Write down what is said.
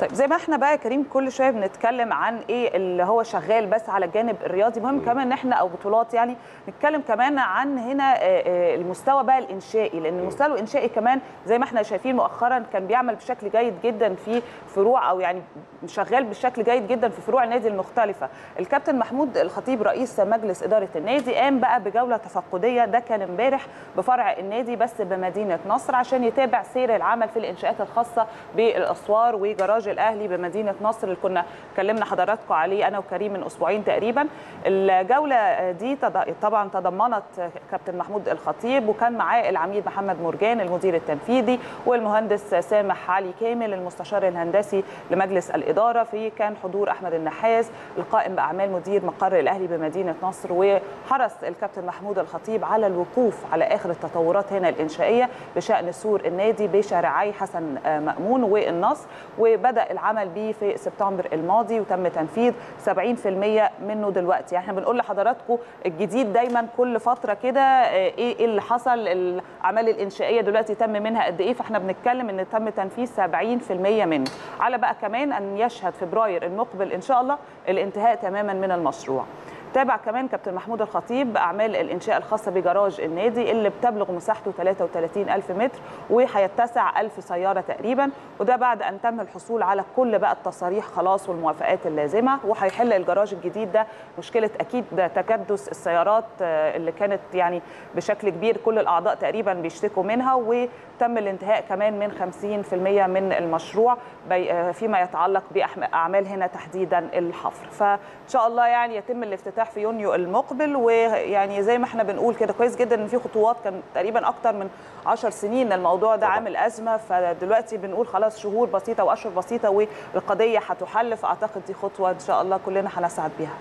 طيب زي ما إحنا بقى يا كريم كل شوية بنتكلم عن إيه اللي هو شغال بس على الجانب الرياضي. مهم كمان إن إحنا أو بطولات يعني نتكلم كمان عن هنا المستوى بقى الإنشائي. لأن المستوى الإنشائي كمان زي ما إحنا شايفين مؤخرا كان بيعمل بشكل جيد جدا في فروع أو يعني شغال بشكل جيد جدا في فروع النادي المختلفة. الكابتن محمود الخطيب رئيس مجلس إدارة النادي قام بقى بجولة تفقدية. ده كان امبارح بفرع النادي بس بمدينة نصر عشان يتابع سير العمل في الإنشاءات الخاصة بالأسوار وجراج الأهلي بمدينة نصر اللي كنا كلمنا حضراتكم عليه أنا وكريم من أسبوعين تقريبا. الجولة دي طبعا تضمنت كابتن محمود الخطيب وكان معاه العميد محمد مرجان المدير التنفيذي والمهندس سامح علي كامل المستشار الهندسي لمجلس الإدارة. في كان حضور أحمد النحاس القائم بأعمال مدير مقر الأهلي بمدينة نصر وحرص الكابتن محمود الخطيب على الوقوف على آخر التطورات هنا الإنشائية بشأن سور النادي بشارعي حسن مأمون والنصر. وبدأ العمل به في سبتمبر الماضي وتم تنفيذ 70% منه دلوقتي. يعني إحنا بنقول لحضراتكم الجديد دايما كل فترة كده إيه اللي حصل؟ الأعمال الإنشائية دلوقتي تم منها قد إيه؟ فإحنا بنتكلم إن تم تنفيذ 70% منه. على بقى كمان أن يشهد فبراير المقبل إن شاء الله الانتهاء تماما من المشروع. تابع كمان كابتن محمود الخطيب أعمال الإنشاء الخاصة بجراج النادي اللي بتبلغ مساحته 33 ألف متر وهيتسع 1000 سيارة تقريبا وده بعد أن تم الحصول على كل بقى التصاريح خلاص والموافقات اللازمة وهيحل الجراج الجديد ده مشكلة أكيد تكدس السيارات اللي كانت يعني بشكل كبير كل الأعضاء تقريبا بيشتكوا منها وتم الانتهاء كمان من 50% من المشروع فيما يتعلق باعمال هنا تحديدا الحفر. فإن شاء الله يعني يتم الافتتاح في يونيو المقبل ويعني زي ما إحنا بنقول كده كويس جدا إن في خطوات كان تقريبا أكتر من 10 سنين الموضوع ده عامل أزمة. فدلوقتي بنقول خلاص شهور بسيطة وأشهر بسيطة والقضية هتحل. فأعتقد دي خطوة إن شاء الله كلنا هنسعد بيها.